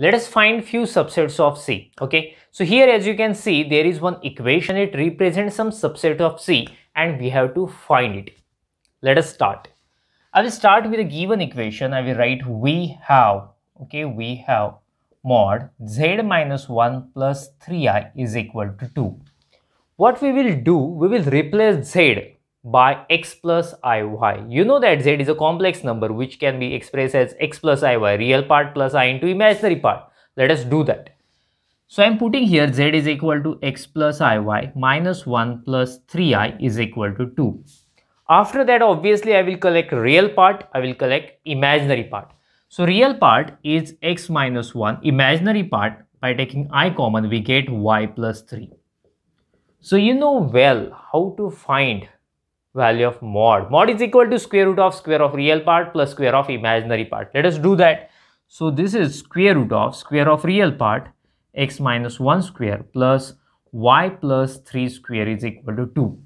let us find few subsets of C. Okay, so here as you can see, there is one equation. It represents some subset of C and we have to find it. Let us start. I will start with a given equation. I will write we have, okay, we have mod z minus 1 plus 3i is equal to 2. What we will do, we will replace z by x plus iy. You know that z is a complex number which can be expressed as x plus iy, real part plus i into imaginary part. Let us do that. So I am putting here z is equal to x plus iy minus 1 plus 3i is equal to 2. After that obviously I will collect real part, I will collect imaginary part. So real part is x minus 1, imaginary part by taking i common we get y plus 3. So you know well how to find value of mod. Mod is equal to square root of square of real part plus square of imaginary part. Let us do that. So this is square root of square of real part x minus 1 square plus y plus 3 square is equal to 2.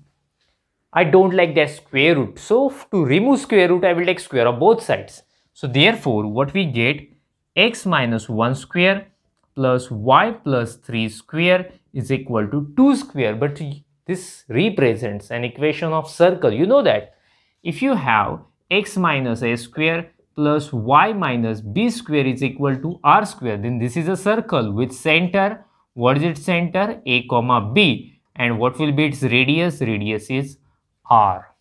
I don't like that square root. So to remove square root, I will take square of both sides. So therefore, what we get x minus 1 square plus y plus 3 square is equal to 2 square. But this represents an equation of circle. You know that if you have x minus a square plus y minus b square is equal to r square, then this is a circle with center. What is its center? a comma b. And what will be its radius? Radius is r.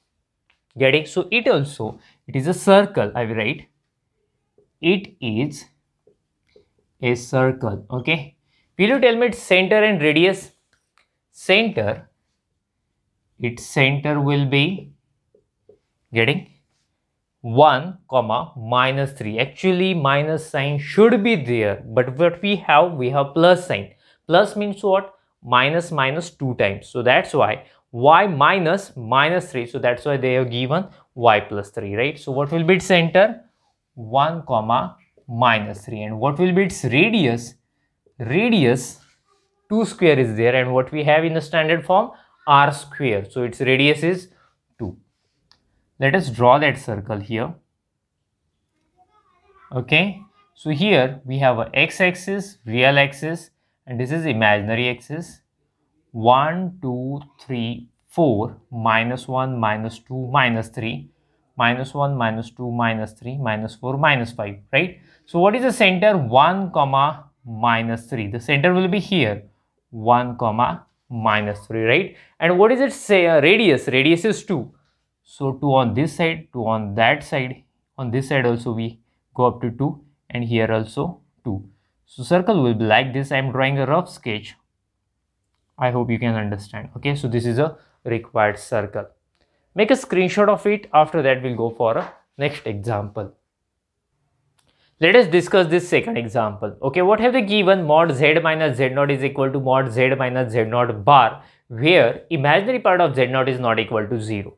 Getting? So it also, it is a circle. I will write. It is a circle. Okay. Will you tell me its center and radius? Center its center will be getting 1 comma minus 3 actually minus sign should be there but what we have we have plus sign. Plus means what? Minus minus 2 times. So that's why y minus minus 3 so that's why they have given y plus 3 right? So what will be its center? 1 comma minus 3 and what will be its radius? Radius 2 square is there. And what we have in the standard form r square. So its radius is 2. Let us draw that circle here. Okay. So here we have a x-axis, real axis and this is imaginary axis. 1, 2, 3, 4, minus 1, minus 2, minus 3, minus 1, minus 2, minus 3, minus 4, minus 5, right? So what is the center? 1, comma, minus 3. The center will be here. 1, comma, minus 3 right? And what is it say uh, radius? Radius is 2 so 2 on this side 2 on that side. On this side also we go up to 2 and here also 2 so circle will be like this. I am drawing a rough sketch. I hope you can understand. Okay so this is a required circle. Make a screenshot of it. After that we'll go for a next example let us discuss this second example. Okay, what have they given? Mod z minus z naught is equal to mod z minus z naught bar where imaginary part of z naught is not equal to 0.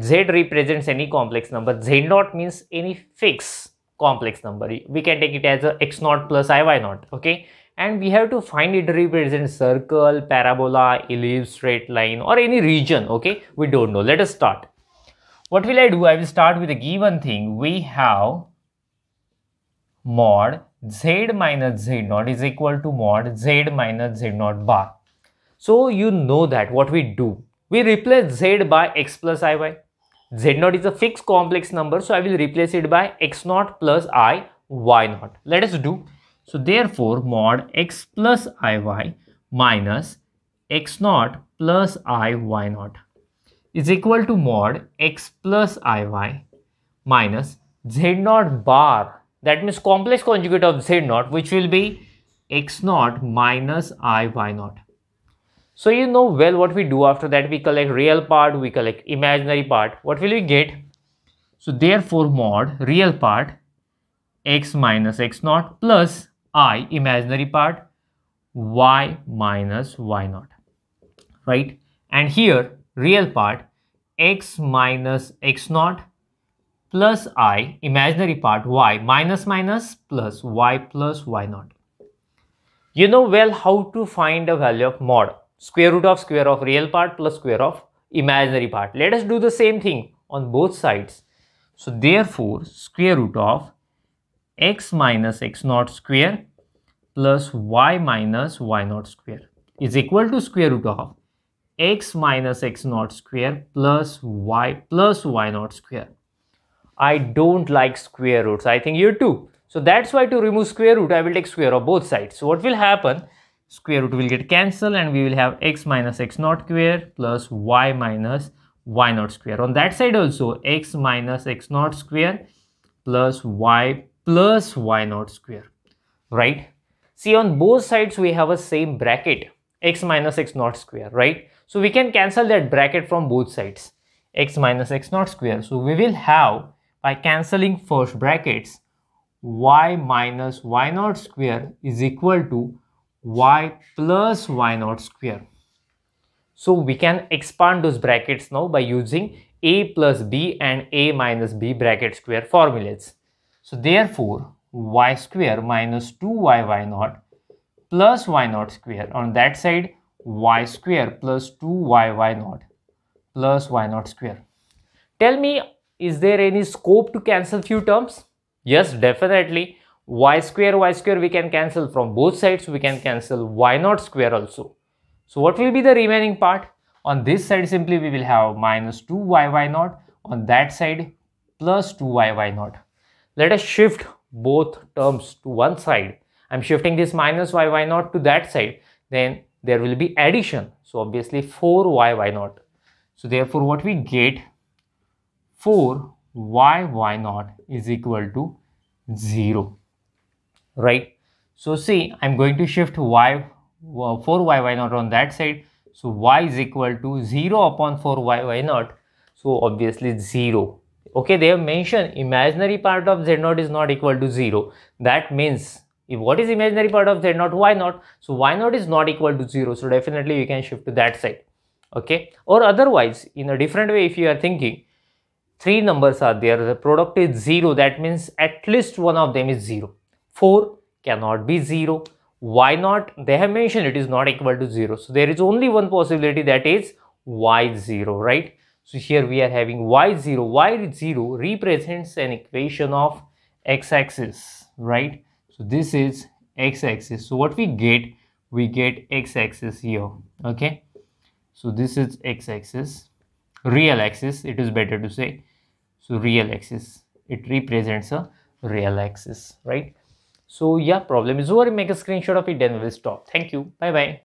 z represents any complex number. z naught means any fixed complex number. We can take it as a x naught plus iy naught. Okay, and we have to find it represents circle, parabola, ellipse, straight line or any region. Okay, we don't know. Let us start. What will I do? I will start with a given thing. We have mod z minus z naught is equal to mod z minus z naught bar. So you know that what we do, we replace z by x plus iy. z naught is a fixed complex number, so I will replace it by x naught plus i y naught. Let us do. So therefore mod x plus iy minus x naught plus i y naught is equal to mod x plus iy minus z naught bar that means complex conjugate of z naught which will be x naught minus i y naught. So you know well what we do after that we collect real part, we collect imaginary part. What will we get? So therefore mod real part x minus x naught plus i imaginary part y minus y naught right and here real part x minus x naught plus i imaginary part y minus minus plus y plus y naught. You know well how to find a value of mod square root of square of real part plus square of imaginary part. Let us do the same thing on both sides. So therefore square root of x minus x naught square plus y minus y naught square is equal to square root of x minus x naught square plus y plus y naught square. I don't like square roots. I think you too. So that's why to remove square root, I will take square of both sides. So what will happen? Square root will get cancelled and we will have x minus x naught square plus y minus y naught square. On that side also, x minus x naught square plus y plus y naught square, right? See on both sides we have a same bracket x minus x naught square, right? So we can cancel that bracket from both sides x minus x naught square. So we will have by cancelling first brackets y minus y naught square is equal to y plus y naught square. So we can expand those brackets now by using a plus b and a minus b bracket square formulas. So therefore y square minus 2yy naught plus y naught square on that side y square plus 2yy naught plus y naught square. Tell me is there any scope to cancel few terms? Yes definitely y square y square we can cancel from both sides we can cancel y naught square also. So what will be the remaining part? On this side simply we will have minus 2yy naught on that side plus 2yy naught. Let us shift both terms to one side I'm shifting this minus y y naught to that side, then there will be addition. So obviously 4 y y naught. So therefore what we get 4 y y naught is equal to 0. Right. So see I'm going to shift y 4 y y naught on that side. So y is equal to 0 upon 4 y y naught. So obviously 0 okay they have mentioned imaginary part of z naught is not equal to 0 that means if what is imaginary part of z naught y naught so y naught is not equal to 0 so definitely you can shift to that side okay or otherwise in a different way if you are thinking three numbers are there. The product is 0 that means at least one of them is 0 4 cannot be 0 why not? They have mentioned it is not equal to 0 so there is only one possibility that is y0 right? So here we are having y0 y0 represents an equation of x-axis right? So this is x-axis. So what we get? We get x-axis here okay? So this is x-axis real axis it is better to say. So real axis it represents a real axis right? So yeah problem is over. Make a screenshot of it then we'll stop. Thank you. Bye bye